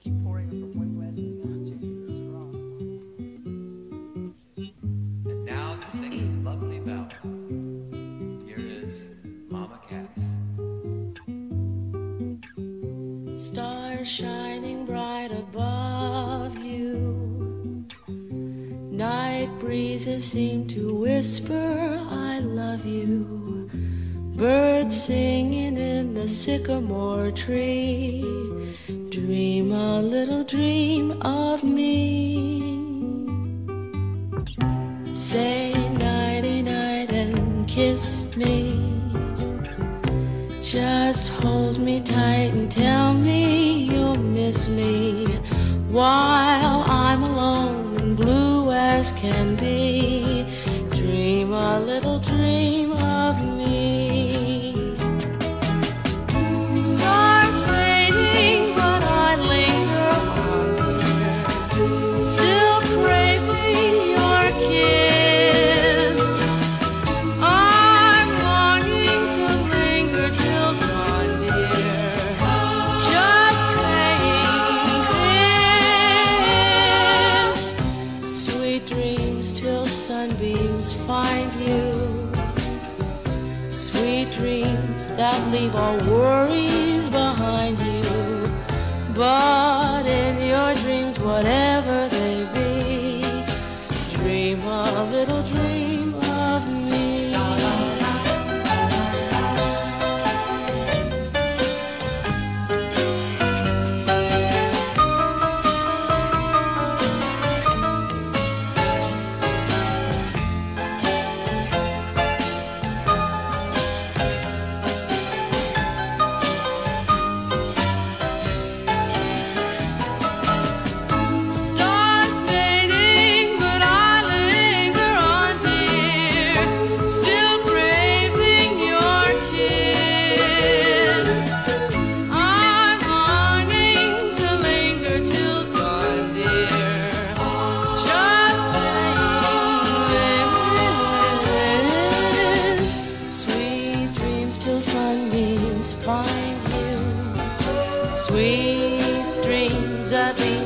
You keep pouring it from one glass to the other, changing the straw. And now to sing this lovely ballad, here is Mama Cass. Stars shining bright above you. Night breezes seem to whisper, I love you. Birds singing in the sycamore tree. Little dream of me. Say nighty night and kiss me. Just hold me tight and tell me you'll miss me while I'm alone and blue as can be. Dream a little dream you. Sweet dreams that leave all worries behind you. But in your dreams, whatever they be, dream a little dream jardim